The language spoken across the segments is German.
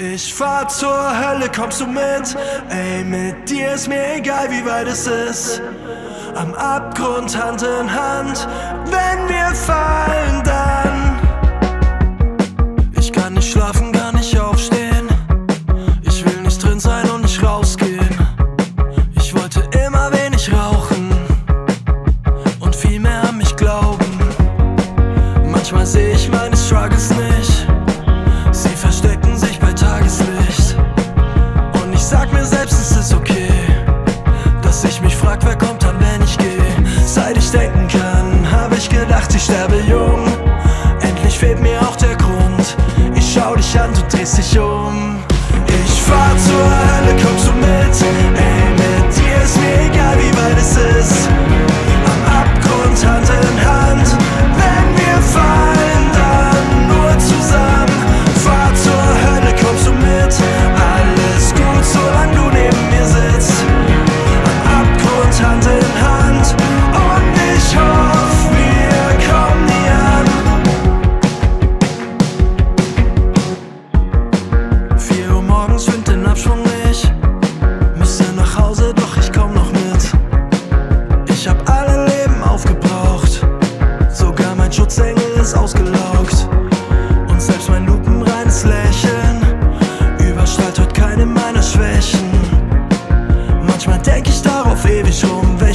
Ich fahr zur Hölle, kommst du mit? Ey, mit dir ist mir egal, wie weit es ist. Am Abgrund Hand in Hand, wenn wir fahren. gedacht, ich sterbe jung. Endlich fehlt mir auch der Grund. Ich schau dich an, du drehst dich um. Ich fahr zur Hölle, komm.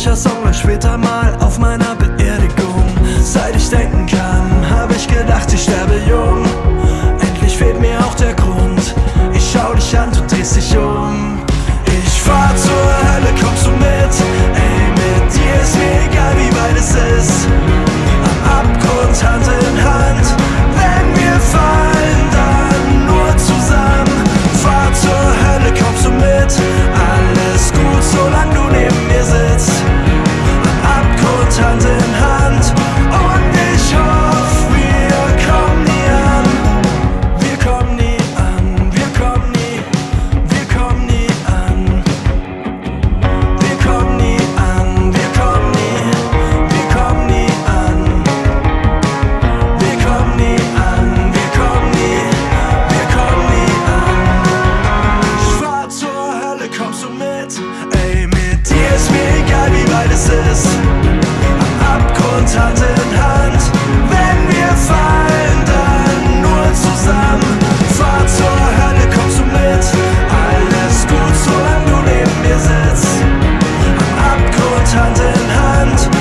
welcher Song läuft später mal auf meiner Beerdigung? Seit ich denken kann, habe ich gedacht, ich sterbe jung. Endlich fehlt mir auch der Grund. Ich schau dich an, du drehst dich um. mit. Ey, mit dir ist mir egal, wie weit es ist. Am Abgrund Hand in Hand. Wenn wir fallen, dann nur zusammen. Fahr zur Hölle, kommst du mit. Alles gut, solange du neben mir sitzt. Am Abgrund Hand in Hand.